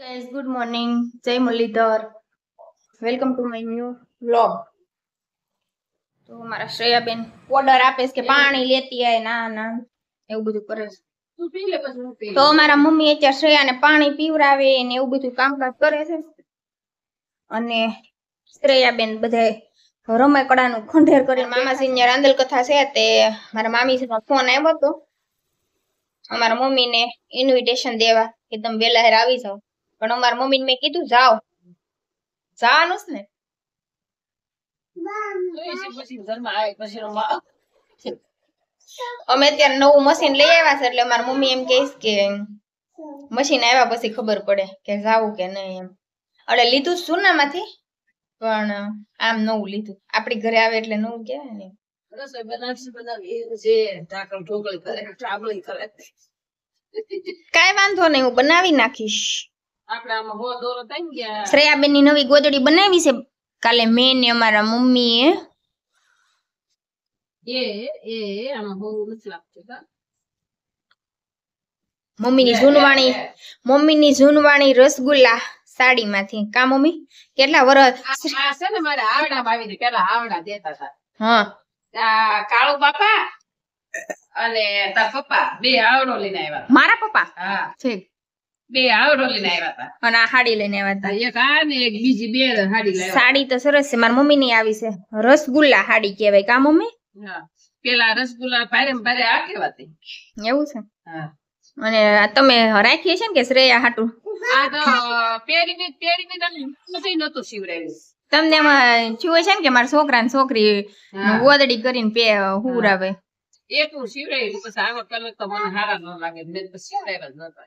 Guys good morning Jay Murlidhar welcome to my new vlog તો મારા Shreyaben order આપે છે કે પાણી લેતી આય ના ના એવું બધું કરે છે. તો મારા મમ્મી અત્યારે શ્રેયાને પાણી પીવરાવે ને એવું બધું કામકાજ કરે છે. અને શ્રેયાબેન બધાય રમકડાનું ખંડેર કરીને મામાજી ને રાંદલ કથા છે તે મારા મામી ફોન આવ્યો હતો. અમારા મમ્મીને ઇન્વિટેશન દેવા કે તમે વેલા હેર આવી જાઓ. પણ અમાર મમ્મી મેં કીધું જાઓ. જવાનું ને. અમે અત્યારે નવું મશીન લઈ આવ્યા છે એટલે અમારા મમ્મી એમ કહીશ કે મશીન આવ્યા પછી ખબર પડે કે જાવું કે નહીં એમ. એટલે લીધું શું ના માંથી પણ આમ નવું લીધું. આપડી ઘરે આવે એટલે નવું કે ને. રસોઈ બનાવશે બનાવી. એ છે ઢોકળી કરે ટ્રાબલી કરે. કાંઈ વાંધો નહીં હું બનાવી નાખીશ. શ્રેયાબેનની નવી ગોદડી બનાવી છે. કાલે મેં ને અમારા મમ્મી એ જૂનવાણી રસગુલ્લા સાડીમાંથી. કા મમ્મી? કેટલા છે ને મારે આવડા દેતા હતા. હા. કાળુ બાપા અને તાર પપ્પા બે આવડો લઈને આવ્યા. મારા પપ્પા? હા. ઠીક. બે આવરો લઈને આવ્યા હતા અને આ સાડી લઈને આવ્યા હતા એક આ ને એક બીજી બે સાડી લાવ્યા સાડી તો સરસ છે મારા મમ્મી ની આવી છે. રસગુલ્લા સાડી કહેવાય કા મમ્મી? હા. પેલા રસગુલ્લા ભારે ભારે આ કહેવાતી એવું છે? હા. અને આ તમે રાખીએ છે ને કે શ્રેયા હાટું? આ તો પેરીને પેરીને તમને નતું શીવડાવ્યું તમને એમાં ચૂવે છે ને કે મારા છોકરા ને છોકરી ઓદડી કરીને પે હુરાવે. એકલું શીવડાવ્યું પછી આવા કલર તો મને સારા ન લાગે મેં પછી શીવડાવ્યા જ નતા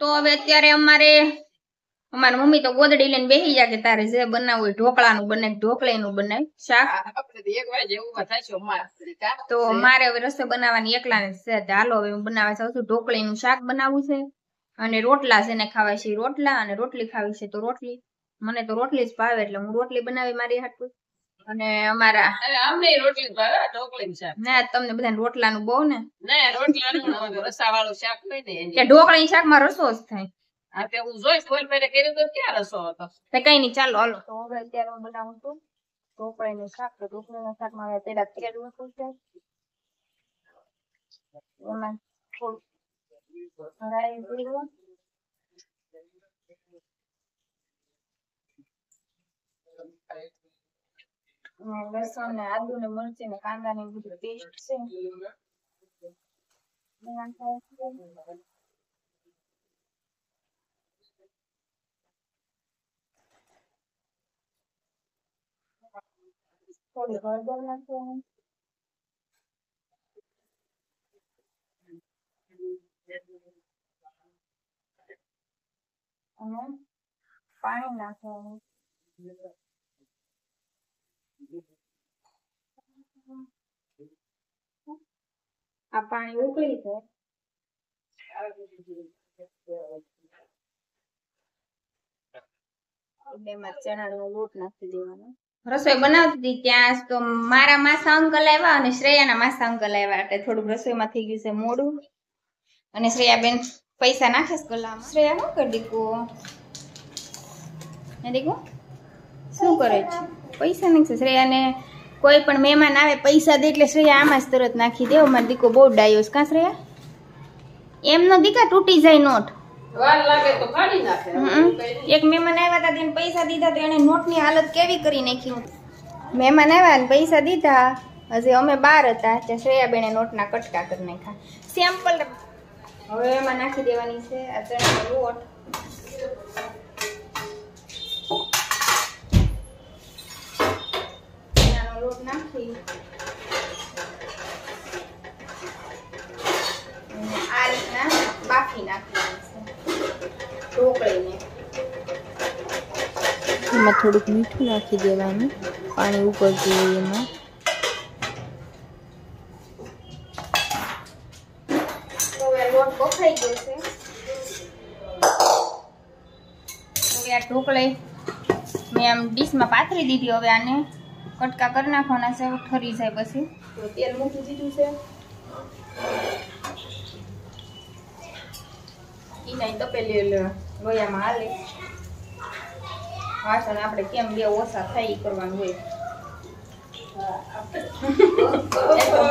તો હવે અત્યારે અમારે અમારી મમ્મી તો ગોદડી લઈને બેસી જાય કે તારે જે બનાવવું હોય ઢોકળાનું બને ઢોકળીનું બને શાક. આપણે તો એક. તો મારે હવે રસોઈ બનાવવાની એકલાને છે. તો હાલો હવે હું બનાવવા જાઉં છું. ઢોકળીનું શાક બનાવવું છે અને રોટલા છે ને ખાવા છે રોટલા અને રોટલી ખાવી છે તો રોટલી. મને તો રોટલી જ ભાવે એટલે હું રોટલી બનાવી મારી હાટું. અને અમારા અમને રોટલી ભાવે ઢોકળી શાક. ના તમને બધાને રોટલાનું બહુ ને? ના રોટલાનું રસાવાળું શાક નહીં ને ઢોકળી શાકમાં રસો જ થાય. તે હું જોઈશ કોઈ મેરે કર્યું તો ક્યાં રસો હતો? તો કઈ નહીં ચાલો હાલો. તો હવે અત્યારે હું બનાવું છું ઢોકળીનું શાક. તો ઢોકળીના શાકમાં હવે પેલા તેલ છે. એમાં થોડું અને લસણ ને આદુ ને મરચી ને કાંદા ને બધું પેસ્ટ છે એ નાખવાનું છે. થોડી હળદર નાખવાની અને પાણી નાખવાનું આ પાણી ઉકળી છે એટલે ચણાનો લોટ નાખી દેવાનો. રસોઈ બનાવતી હતી ત્યાં તો મારા માસા અંકલ આવ્યા અને શ્રેયાના માસા અંકલ આવ્યા એટલે થોડુંક રસોઈમાં થઈ ગયું છે મોડું. અને શ્રેયાબેન પૈસા નાખે છે શ્રેયા શું કરી દીકું હે શું કરે છે? પૈસા નાખશે શ્રેયાને કોઈ પણ મહેમાન આવે પૈસા દે એટલે શ્રેયા આમાં જ તરત નાખી દેવો મારો દીકો બહુ ડાયો છે. કાં શ્રેયા? એમનો દીકા તૂટી જાય નોટ. એક મહેમાન આવ્યા હતા તેને પૈસા દીધા તો એને નોટની હાલત કેવી કરી નાખી? મહેમાન આવ્યા ને પૈસા દીધા. હજી અમે બાર હતા ત્યાં શ્રેયાબેને નોટના કટકા કરી નાખ્યા. સેમ્પલ હવે એમાં નાખી દેવાની છે. આ ત્રણ લોટ. લોટ નાખી. આ રીતના બાફી નાખવાનું ઢોકળીને. એમાં થોડુંક મીઠું નાખી દેવાનું. પાણી ઉપર હોય એમાં. લોટ બફાઈ ગયો છે. હવે આ ઢોકળી મેં આમ ડીશમાં પાથરી દીધી હવે આને કટકા કરી નાખવાના છે ઠરી જાય પછી. તો તેલ મૂકી દીધું છે. ઈ તપેલી લોયામાં હાલે. વાસણ આપણે કેમ બે ઓછા થાય કરવાનું હોય.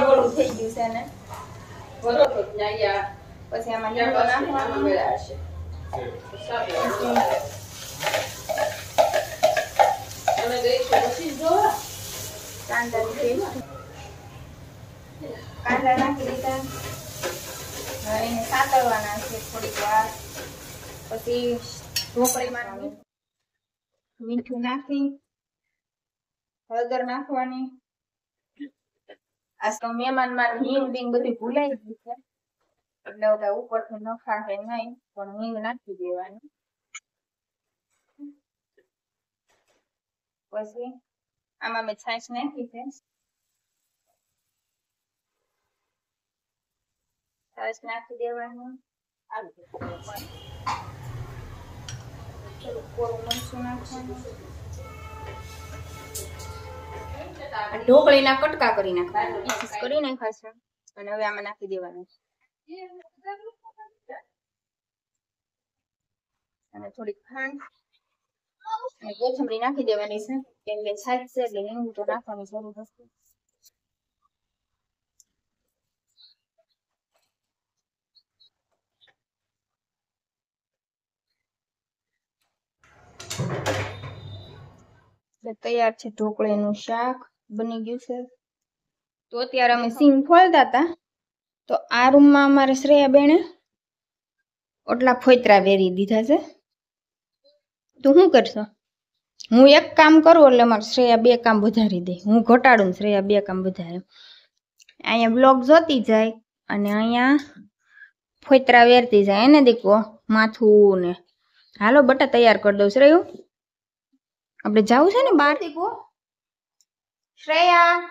મોડું થઈ ગયું છે ને બરોબર પછી આમાં નાખવાનું મેળા હશે તમે ગઈ છો પછી જોવા કાંદાની પેસ્ટ કાંદા નાખી દીધા હવે એને સાતળવાના છે થોડીક વાર પછી ઢોકળીમાં મીઠું નાખી હળદર નાખવાની આજ તો મહેમાનમાં હિંગ બિંગ બધી ભૂલાઈ ગઈ છે એટલે હવે ઉપરથી ન ખાશે નહીં પણ હિંગ નાખી દેવાની પછી આમાં મેં છાશ નાખી છે છાશ નાખી દેવાની થોડું કોરું મરચું નાખવાનું ઢોકળીના કટકા કરી નાખવાના. કરી નાખ્યા છે. અને હવે આમાં નાખી દેવાનું અને થોડીક ખાંડ અને કોથમરી નાખી દેવાની છે. કેમ કે છાશ છે એટલે લીંબુ તો નાખવાની જરૂર હશે. તૈયાર છે ઢોકળીનું શાક, બની ગયું છે. તો અત્યારે અમે સીમ ફોલતા હતા. તો આ રૂમમાં અમારે શ્રેયા બેને ઓટલા ફોતરા વેરી દીધા છે. તો શું કરશો? હું એક કામ કરું એટલે મારે શ્રેયા બે કામ વધારી દે. હું ઘટાડું શ્રેયા બે કામ વધારે. અહીંયા બ્લોગ જોતી જાય અને અહીંયા ફોતરા વેરતી જાય. એને દીકો માથું ને હાલો બટા તૈયાર કરી દઉં. શ્રેયુ? આપણે જવું છે ને બાર દીકો શ્રેયા.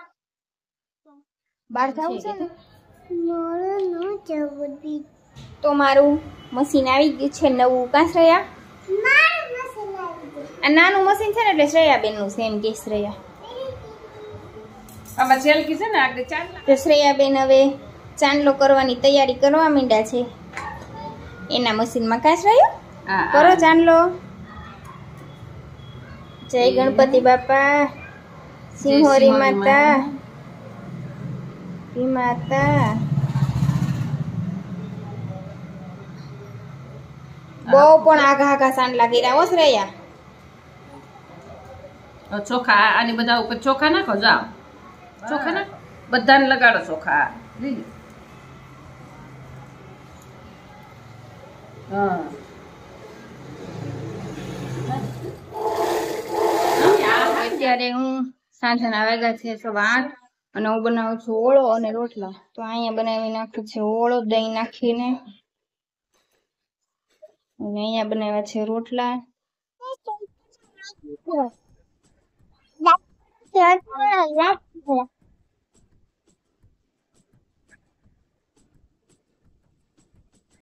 બહાર જવું છે ને? તો મારું મશીન આવી ગયું છે નવું. કા શ્રેયા? આ નાનું મશીન છે ને એટલે શ્રેયા બેનનું સેમ કે શ્રેયા. આમાં ચેલકી છે ને આગળ તો શ્રેયા બેન હવે ચાંદલો કરવાની તૈયારી કરવા માંડ્યા છે. એના મશીનમાં. કા શ્રેયા? હા કરો ચાંદલો. જય ગણપતિ બાપા. સિંહોરી માતા. માતા. બહુ પણ આઘા આઘા સાંડ લાગી રહ્યા હોસ રહ્યા ચોખા આની બધા ઉપર ચોખા નાખો જાઓ. ચોખા ના બધાને લગાડો ચોખા. લીલી. હા. અત્યારે હું સાંજના વાગ્યા છે સવા આઠ અને હું બનાવું છું ઓળો અને રોટલા. તો અહીંયા બનાવી નાખ્યું છે ઓળો, દહીં નાખીને. અને અહીંયા બનાવ્યા છે રોટલા.